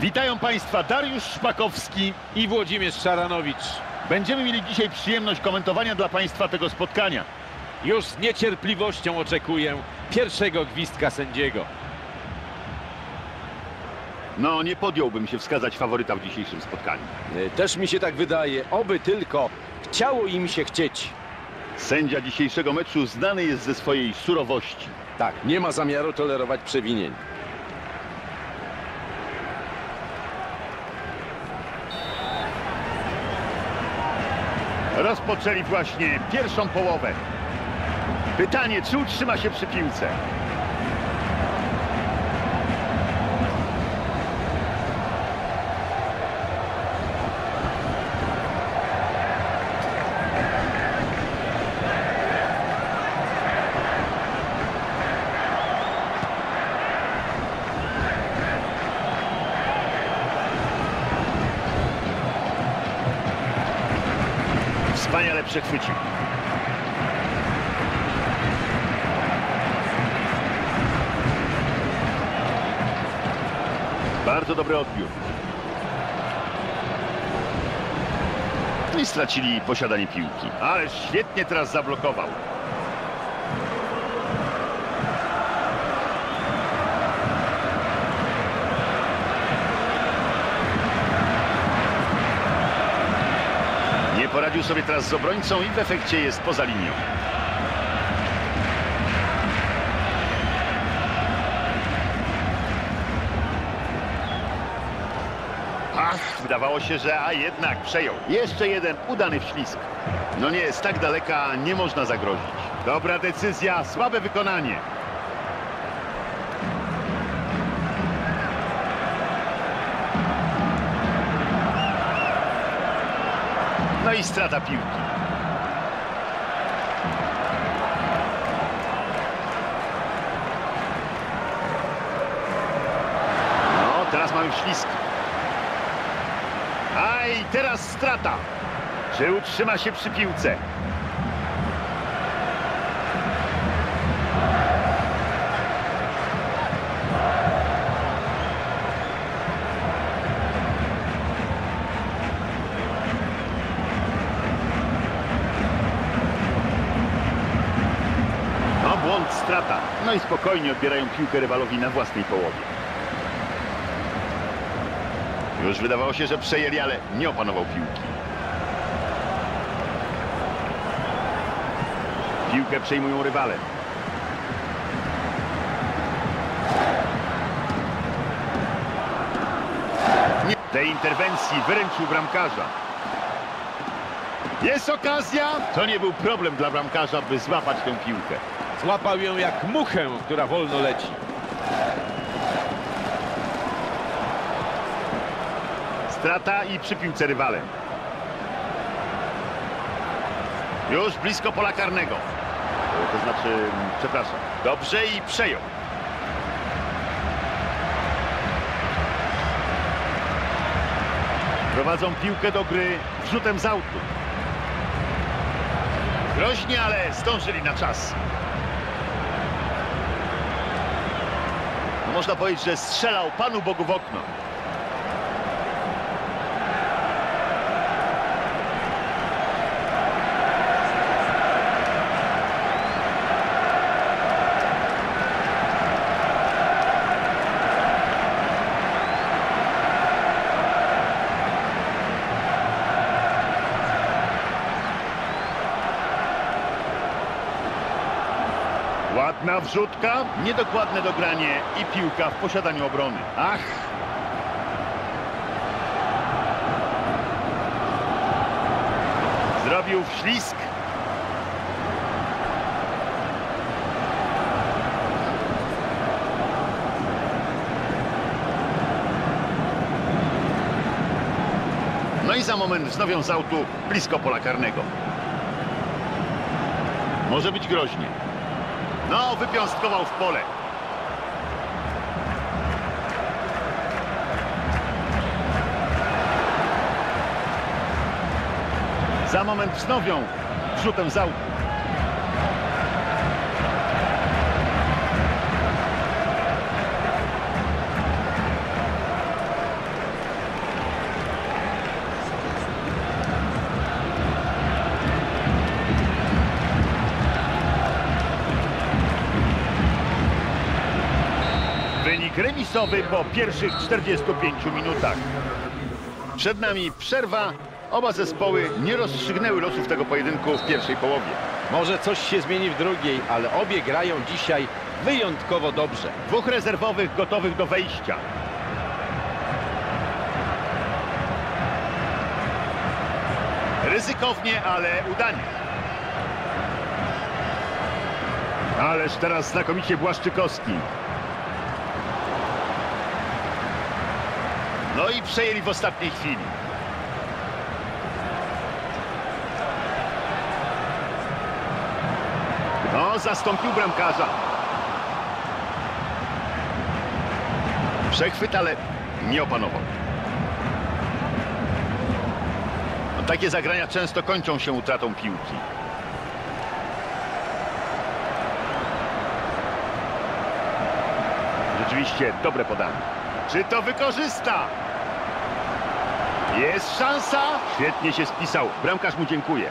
Witają Państwa Dariusz Szpakowski. i Włodzimierz Szaranowicz. Będziemy mieli dzisiaj przyjemność komentowania dla Państwa tego spotkania. Już z niecierpliwością oczekuję pierwszego gwizdka sędziego. No, nie podjąłbym się wskazać faworyta w dzisiejszym spotkaniu. E, Też mi się tak wydaje, oby tylko chciało im się chcieć. Sędzia dzisiejszego meczu znany jest ze swojej surowości. Tak, nie ma zamiaru tolerować przewinień. Rozpoczęli właśnie pierwszą połowę. Pytanie, czy utrzyma się przy piłce? Przechwycił. Bardzo dobry odbiór. I stracili posiadanie piłki. Ale świetnie teraz zablokował. Nie poradził sobie teraz z obrońcą i w efekcie jest poza linią. Ach, wydawało się, że a jednak przejął. Jeszcze jeden udany wślizg. No nie, z tak daleka nie można zagrozić. Dobra decyzja, słabe wykonanie. No i strata piłki. No, teraz mamy ślisk. A i teraz strata. Czy utrzyma się przy piłce? No, błąd, strata. No i spokojnie odbierają piłkę rywalowi na własnej połowie. Już wydawało się, że przejęli, ale nie opanował piłki. Piłkę przejmują rywale. Nie tej interwencji wyręczył bramkarza. Jest okazja! To nie był problem dla bramkarza, by złapać tę piłkę. Złapał ją jak muchę, która wolno leci. Strata i przy piłce rywale. Już blisko pola karnego. To znaczy, przepraszam. Dobrze i przejął. Prowadzą piłkę do gry wrzutem z autu. Groźnie, ale zdążyli na czas. Można powiedzieć, że strzelał Panu Bogu w okno. Ładna wrzutka, niedokładne dogranie i piłka w posiadaniu obrony. Ach! Zrobił wślizg. No i za moment wznowią z autu blisko pola karnego. Może być groźnie. No, wypiąstkował w pole. Za moment wznowią rzutem z. remisowy po pierwszych 45 minutach. Przed nami przerwa. Oba zespoły nie rozstrzygnęły losów tego pojedynku w pierwszej połowie. Może coś się zmieni w drugiej, ale obie grają dzisiaj wyjątkowo dobrze. Dwóch rezerwowych gotowych do wejścia. Ryzykownie, ale udanie. Ależ teraz znakomicie Błaszczykowski. No i przejęli w ostatniej chwili. No, zastąpił bramkarza. Przechwyt, ale nie opanował. No, takie zagrania często kończą się utratą piłki. Rzeczywiście dobre podanie. Czy to wykorzysta? Jest szansa. Świetnie się spisał. Bramkarz mu dziękuję.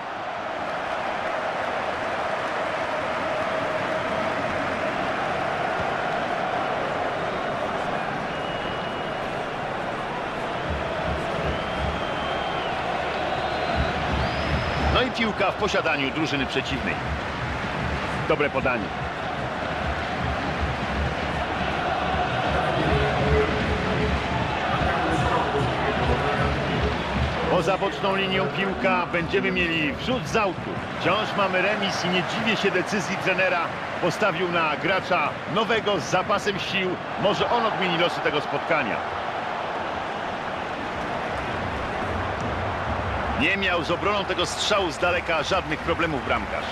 No i piłka w posiadaniu drużyny przeciwnej. Dobre podanie. Poza boczną linią piłka będziemy mieli wrzut z autu. Wciąż mamy remis i nie dziwię się decyzji trenera. Postawił na gracza nowego z zapasem sił. Może on odmieni losy tego spotkania. Nie miał z obroną tego strzału z daleka żadnych problemów bramkarz.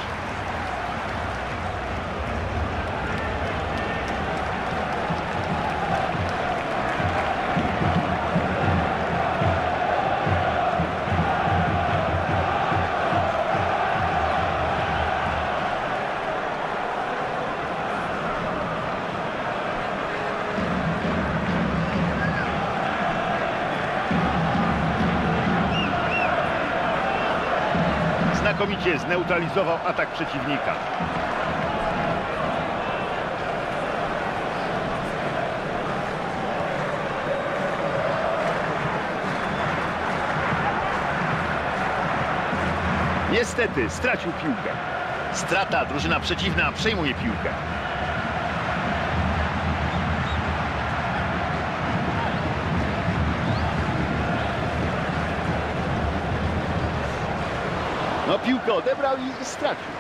Znakomicie zneutralizował atak przeciwnika. Niestety stracił piłkę. Strata, drużyna przeciwna przejmuje piłkę. Piłkę odebrał i stracił.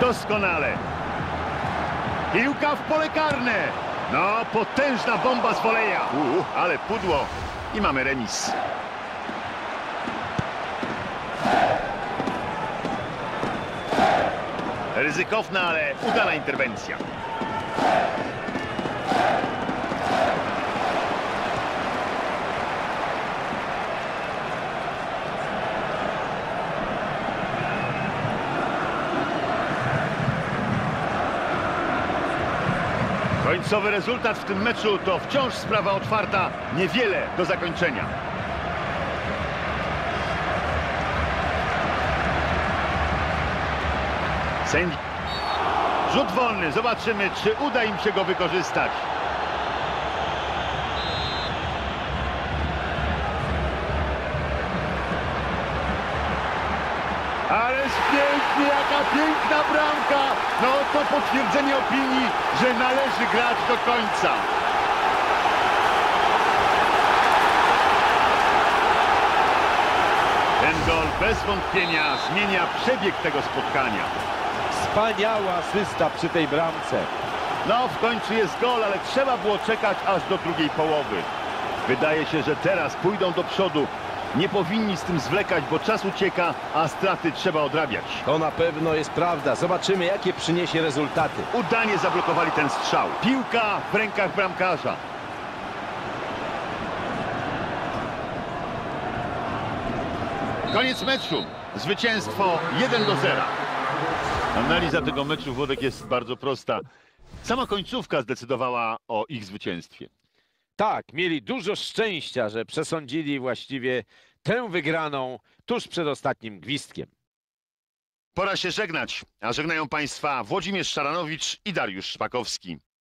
Doskonale. Piłka w pole karne. No, potężna bomba z woleja. Uu, ale pudło. I mamy remis. Ryzykowna, ale udana interwencja. Końcowy rezultat w tym meczu to wciąż sprawa otwarta. Niewiele do zakończenia. Sędzi... Rzut wolny. Zobaczymy, czy uda im się go wykorzystać. Ależ pięknie, jaka piękna bramka! No to potwierdzenie opinii, że należy grać do końca. Ten gol bez wątpienia zmienia przebieg tego spotkania. Wspaniała asysta przy tej bramce. No, w końcu jest gol, ale trzeba było czekać aż do drugiej połowy. Wydaje się, że teraz pójdą do przodu. Nie powinni z tym zwlekać, bo czas ucieka, a straty trzeba odrabiać. To na pewno jest prawda. Zobaczymy, jakie przyniesie rezultaty. Udanie zablokowali ten strzał. Piłka w rękach bramkarza. Koniec meczu. Zwycięstwo 1 do 0. Analiza tego meczu Włodek jest bardzo prosta. Sama końcówka zdecydowała o ich zwycięstwie. Tak, mieli dużo szczęścia, że przesądzili właściwie tę wygraną tuż przed ostatnim gwizdkiem. Pora się żegnać, a żegnają Państwa Włodzimierz Szaranowicz i Dariusz Szpakowski.